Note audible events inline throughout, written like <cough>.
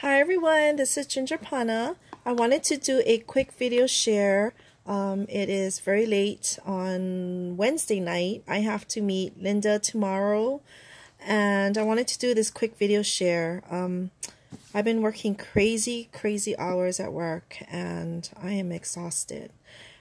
Hi everyone, this is Ginger Pana. I wanted to do a quick video share. Um, it is very late on Wednesday night. I have to meet Linda tomorrow and I wanted to do this quick video share. Um, I've been working crazy, crazy hours at work and I am exhausted.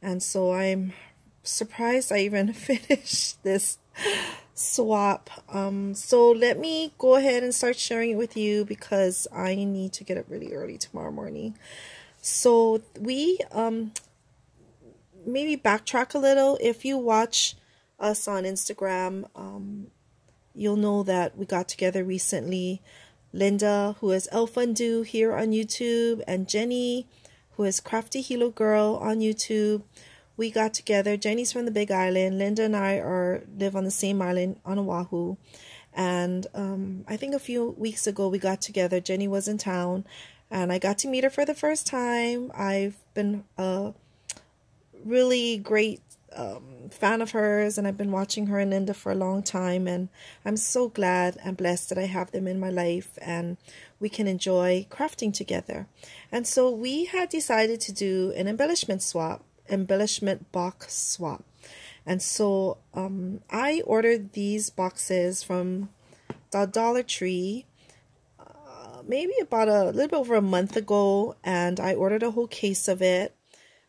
And so I'm surprised I even <laughs> finished this swap. Um, so let me go ahead and start sharing it with you because I need to get up really early tomorrow morning. So we um, maybe backtrack a little. If you watch us on Instagram, um, you'll know that we got together recently. Linda, who is lfundoo here on YouTube, and Jenny, who is Crafty Hilo Girl on YouTube we got together. Jenny's from the Big Island. Linda and I are live on the same island on Oahu. And um, I think a few weeks ago we got together. Jenny was in town, and I got to meet her for the first time. I've been a really great um, fan of hers, and I've been watching her and Linda for a long time. And I'm so glad and blessed that I have them in my life, and we can enjoy crafting together. And so we had decided to do an embellishment swap embellishment box swap. And so um, I ordered these boxes from the Dollar Tree uh, maybe about a little bit over a month ago and I ordered a whole case of it.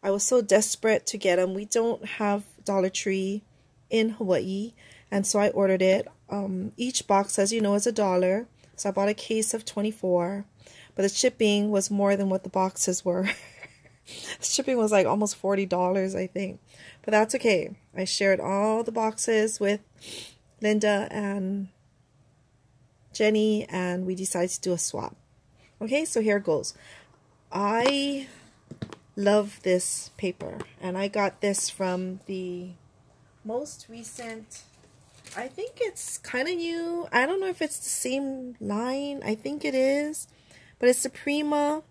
I was so desperate to get them. We don't have Dollar Tree in Hawaii and so I ordered it. Um, each box, as you know, is a dollar. So I bought a case of 24 but the shipping was more than what the boxes were. <laughs> <laughs> Shipping was like almost $40, I think. But that's okay. I shared all the boxes with Linda and Jenny, and we decided to do a swap. Okay, so here goes. I love this paper, and I got this from the most recent I think it's kind of new. I don't know if it's the same line. I think it is. But it's the Prima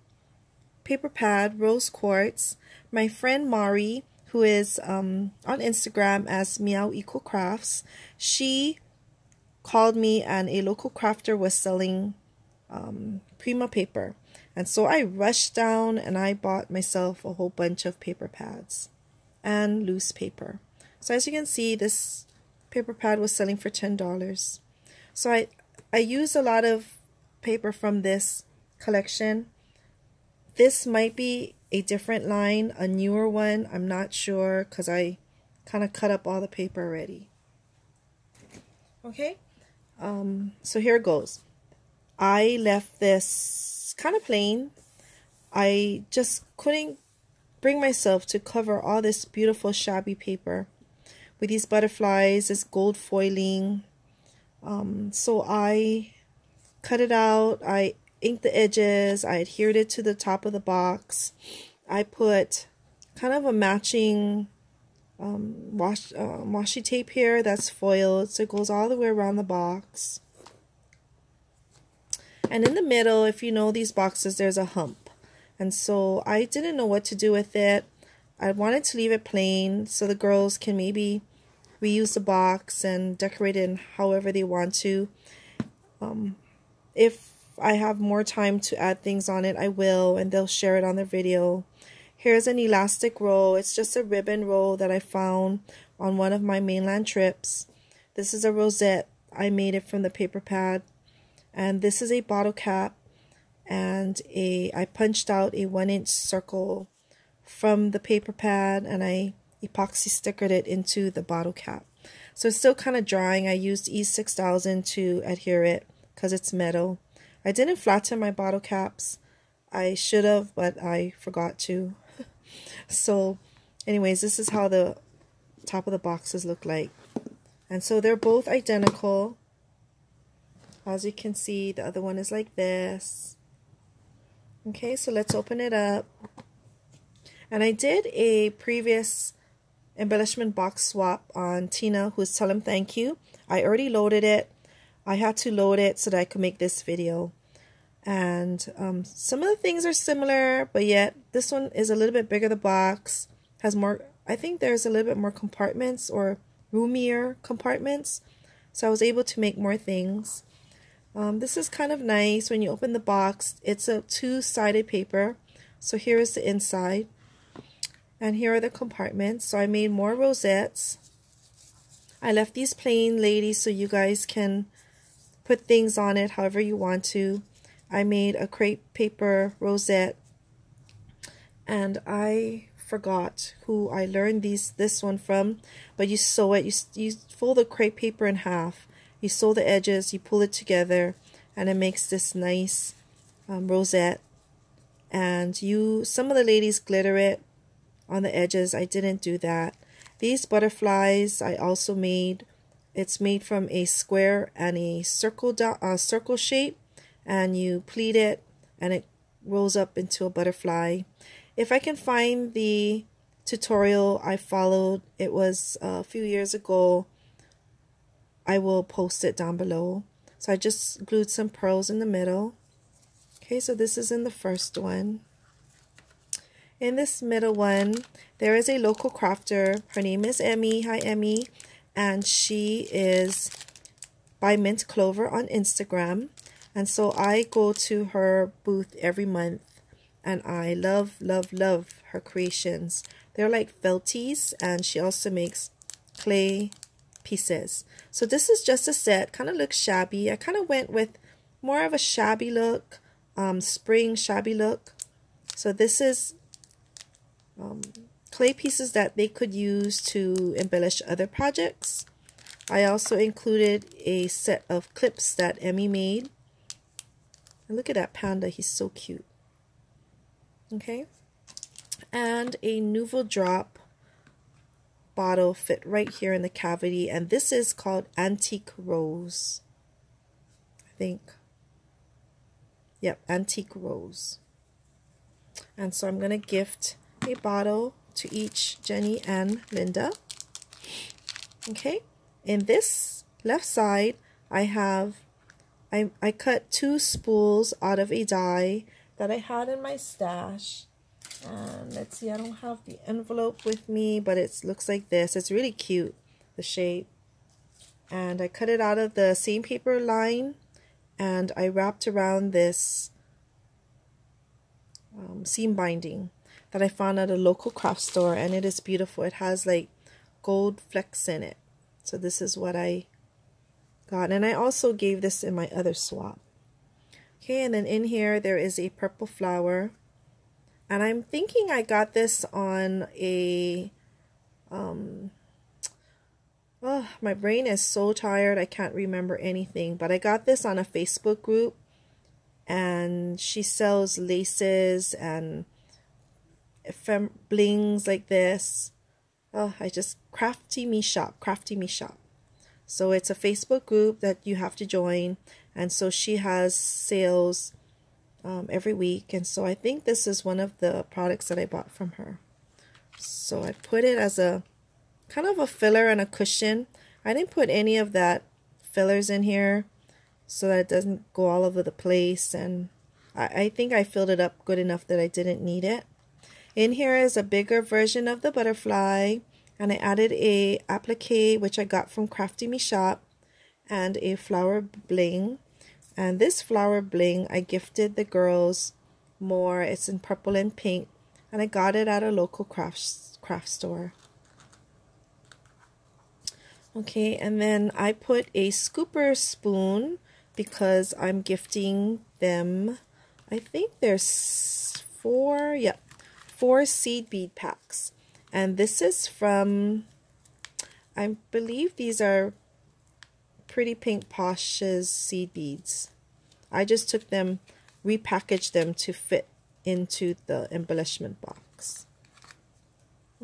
paper pad, rose quartz. My friend Mari, who is um, on Instagram as Meow Eco Crafts, she called me and a local crafter was selling um, Prima paper. And so I rushed down and I bought myself a whole bunch of paper pads and loose paper. So as you can see, this paper pad was selling for $10. So I, I used a lot of paper from this collection this might be a different line, a newer one. I'm not sure because I kind of cut up all the paper already. Okay, um, so here it goes. I left this kind of plain. I just couldn't bring myself to cover all this beautiful shabby paper with these butterflies, this gold foiling. Um, so I cut it out. I inked the edges. I adhered it to the top of the box. I put kind of a matching um, wash, uh, washi tape here that's foiled. So it goes all the way around the box. And in the middle, if you know these boxes, there's a hump. And so I didn't know what to do with it. I wanted to leave it plain so the girls can maybe reuse the box and decorate it however they want to. Um, if I have more time to add things on it, I will, and they'll share it on their video. Here's an elastic roll. It's just a ribbon roll that I found on one of my mainland trips. This is a rosette. I made it from the paper pad. And this is a bottle cap. And a I punched out a one inch circle from the paper pad and I epoxy stickered it into the bottle cap. So it's still kind of drying. I used E6000 to adhere it because it's metal. I didn't flatten my bottle caps. I should have, but I forgot to. <laughs> so, anyways, this is how the top of the boxes look like. And so they're both identical. As you can see, the other one is like this. Okay, so let's open it up. And I did a previous embellishment box swap on Tina, who's Tell Him Thank You. I already loaded it. I had to load it so that I could make this video. And um, some of the things are similar, but yet this one is a little bit bigger. The box has more, I think there's a little bit more compartments or roomier compartments. So I was able to make more things. Um, this is kind of nice when you open the box. It's a two-sided paper. So here is the inside. And here are the compartments. So I made more rosettes. I left these plain ladies so you guys can put things on it however you want to. I made a crepe paper rosette and I forgot who I learned these this one from but you sew it you, you fold the crepe paper in half you sew the edges you pull it together and it makes this nice um, rosette. And you some of the ladies glitter it on the edges. I didn't do that. These butterflies I also made it's made from a square and a circle uh, circle shape and you pleat it and it rolls up into a butterfly if I can find the tutorial I followed, it was a few years ago, I will post it down below. So I just glued some pearls in the middle. Okay, so this is in the first one. In this middle one, there is a local crafter. Her name is Emmy. Hi, Emmy. And she is by Mint Clover on Instagram. And so I go to her booth every month and I love, love, love her creations. They're like felties, and she also makes clay pieces. So this is just a set, kind of looks shabby. I kind of went with more of a shabby look, um, spring shabby look. So this is um, clay pieces that they could use to embellish other projects. I also included a set of clips that Emmy made. And look at that panda, he's so cute. Okay. And a Nuvo drop bottle fit right here in the cavity. And this is called Antique Rose I think. Yep Antique Rose. And so I'm gonna gift a bottle to each Jenny and Linda okay in this left side I have I, I cut two spools out of a die that I had in my stash. And let's see, I don't have the envelope with me, but it looks like this. It's really cute, the shape. And I cut it out of the same paper line and I wrapped around this um, seam binding that I found at a local craft store and it is beautiful. It has like gold flecks in it. So this is what I got. And I also gave this in my other swap. Okay, and then in here there is a purple flower. And I'm thinking I got this on a, um, oh, my brain is so tired I can't remember anything. But I got this on a Facebook group. And she sells laces and fem blings like this. Oh, I just, Crafty Me Shop, Crafty Me Shop. So it's a Facebook group that you have to join. And so she has sales um, every week. And so I think this is one of the products that I bought from her. So I put it as a kind of a filler and a cushion. I didn't put any of that fillers in here so that it doesn't go all over the place. And I, I think I filled it up good enough that I didn't need it in here is a bigger version of the butterfly and I added a applique which I got from Crafty Me Shop and a flower bling. And this flower bling I gifted the girls more. It's in purple and pink and I got it at a local craft craft store. Okay and then I put a scooper spoon because I'm gifting them I think there's four yeah four seed bead packs and this is from I believe these are Pretty Pink Posh's seed beads. I just took them, repackaged them to fit into the embellishment box.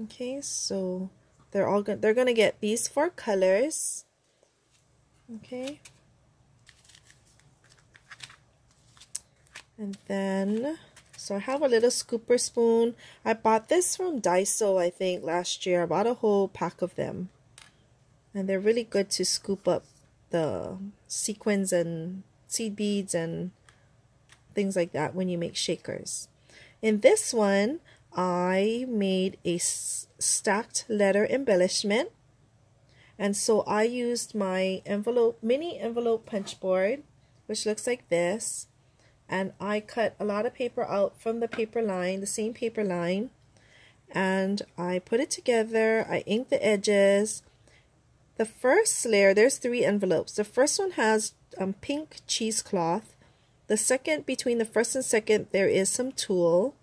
Okay, so they're all going they're gonna get these four colors. Okay. And then so I have a little scooper spoon. I bought this from Daiso, I think, last year. I bought a whole pack of them. And they're really good to scoop up the sequins and seed beads and things like that when you make shakers. In this one, I made a stacked letter embellishment. And so I used my envelope, mini envelope punch board which looks like this. And I cut a lot of paper out from the paper line, the same paper line. And I put it together. I inked the edges. The first layer, there's three envelopes. The first one has um, pink cheesecloth. The second, between the first and second, there is some tulle.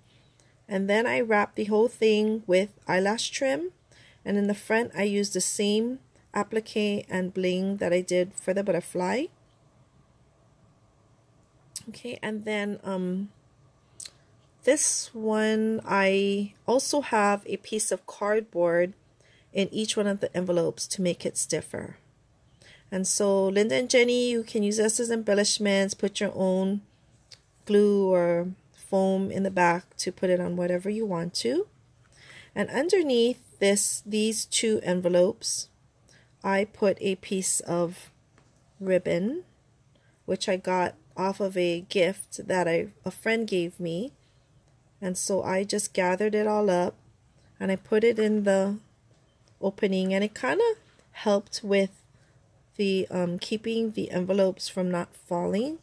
And then I wrap the whole thing with eyelash trim. And in the front, I use the same applique and bling that I did for the butterfly. Okay, and then um, this one, I also have a piece of cardboard in each one of the envelopes to make it stiffer. And so Linda and Jenny, you can use this as embellishments, put your own glue or foam in the back to put it on whatever you want to. And underneath this, these two envelopes, I put a piece of ribbon, which I got off of a gift that I, a friend gave me. And so I just gathered it all up and I put it in the opening and it kind of helped with the um, keeping the envelopes from not falling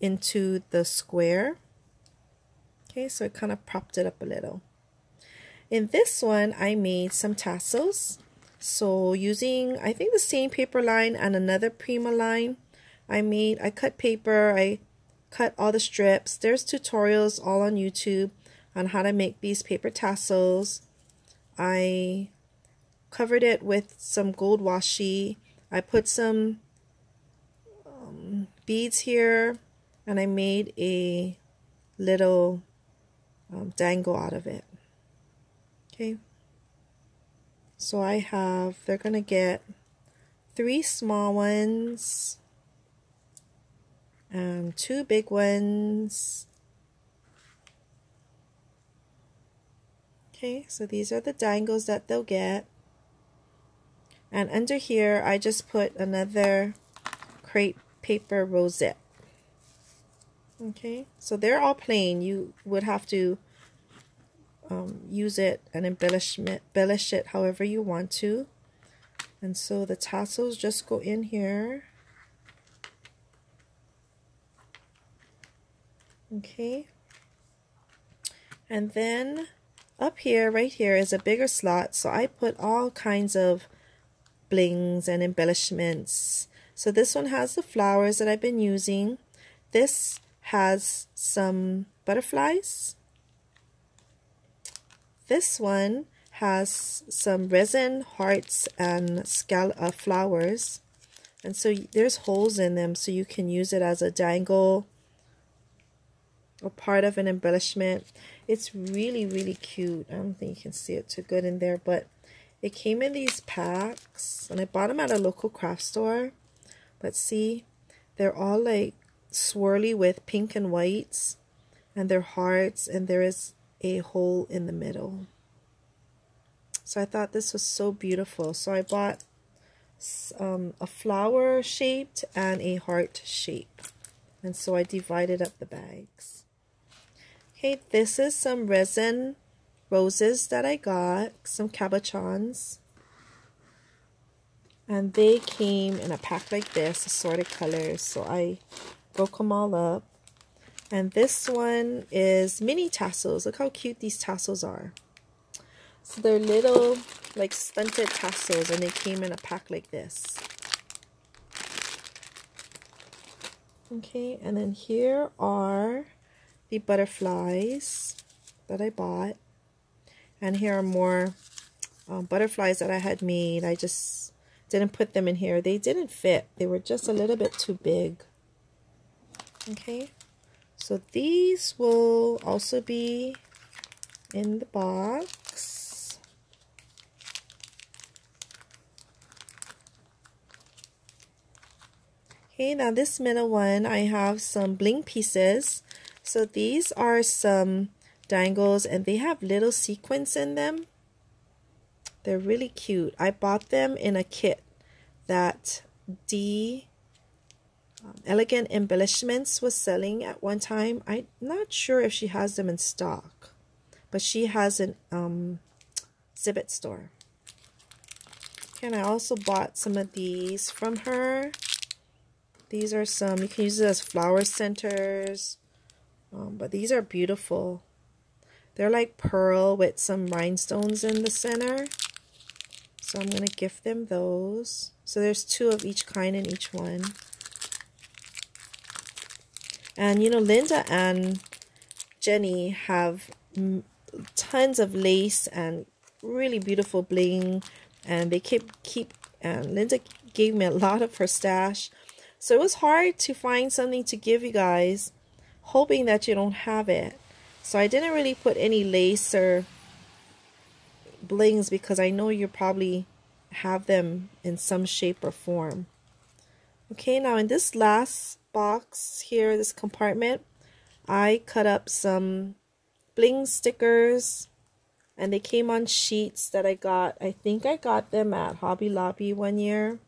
into the square. Okay, so it kind of propped it up a little. In this one, I made some tassels. So using, I think the same paper line and another Prima line, I made, I cut paper, I cut all the strips. There's tutorials all on YouTube on how to make these paper tassels. I covered it with some gold washi. I put some um, beads here and I made a little um, dangle out of it. Okay. So I have, they're going to get three small ones and two big ones. Okay, so these are the dangles that they'll get. And under here, I just put another crepe paper rosette. Okay, so they're all plain. You would have to um, use it and embellish, embellish it however you want to. And so the tassels just go in here. Okay. And then up here, right here, is a bigger slot. So I put all kinds of blings and embellishments. So this one has the flowers that I've been using. This has some butterflies. This one has some resin hearts and scal uh, flowers. And so there's holes in them so you can use it as a dangle or part of an embellishment. It's really, really cute. I don't think you can see it too good in there, but it came in these packs, and I bought them at a local craft store. But see, they're all like swirly with pink and whites, and they're hearts, and there is a hole in the middle. So I thought this was so beautiful. So I bought um, a flower shaped and a heart shape. And so I divided up the bags. Okay, this is some resin roses that I got, some cabochons. And they came in a pack like this, assorted colors. So I broke them all up. And this one is mini tassels. Look how cute these tassels are. So they're little, like stunted tassels, and they came in a pack like this. Okay, and then here are the butterflies that I bought. And here are more um, butterflies that I had made. I just didn't put them in here. They didn't fit. They were just a little bit too big. Okay. So these will also be in the box. Okay, now this middle one, I have some bling pieces. So these are some dangles and they have little sequins in them. They're really cute. I bought them in a kit that D um, Elegant Embellishments was selling at one time. I'm not sure if she has them in stock, but she has an um, store. And I also bought some of these from her. These are some, you can use it as flower centers. Um, but these are beautiful. They're like pearl with some rhinestones in the center. So I'm going to gift them those. So there's two of each kind in each one. And you know, Linda and Jenny have tons of lace and really beautiful bling. And they keep, keep, and Linda gave me a lot of her stash. So it was hard to find something to give you guys, hoping that you don't have it. So I didn't really put any lace or blings because I know you probably have them in some shape or form. Okay, now in this last box here, this compartment, I cut up some bling stickers and they came on sheets that I got. I think I got them at Hobby Lobby one year,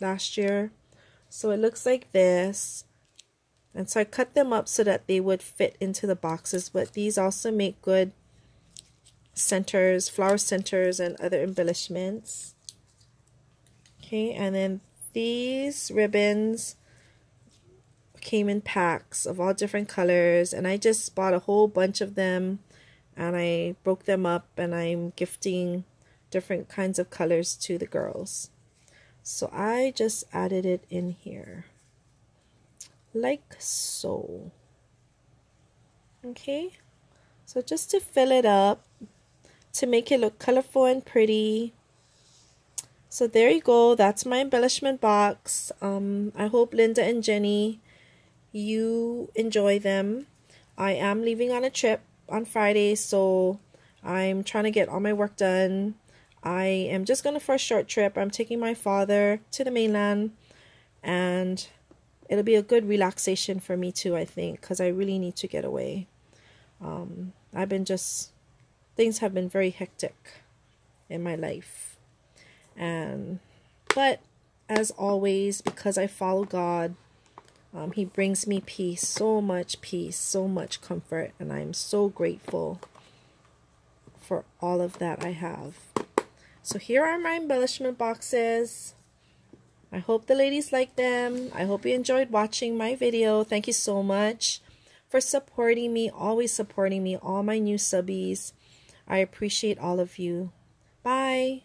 last year. So it looks like this. And so I cut them up so that they would fit into the boxes. But these also make good centers, flower centers, and other embellishments. Okay, and then these ribbons came in packs of all different colors. And I just bought a whole bunch of them. And I broke them up and I'm gifting different kinds of colors to the girls. So I just added it in here like so. Okay, so just to fill it up, to make it look colorful and pretty. So there you go. That's my embellishment box. Um, I hope Linda and Jenny, you enjoy them. I am leaving on a trip on Friday, so I'm trying to get all my work done I am just going for a short trip. I'm taking my father to the mainland and it'll be a good relaxation for me too, I think, because I really need to get away. Um, I've been just, things have been very hectic in my life. And, but as always, because I follow God, um, He brings me peace, so much peace, so much comfort, and I'm so grateful for all of that I have. So here are my embellishment boxes. I hope the ladies like them. I hope you enjoyed watching my video. Thank you so much for supporting me, always supporting me, all my new subbies. I appreciate all of you. Bye.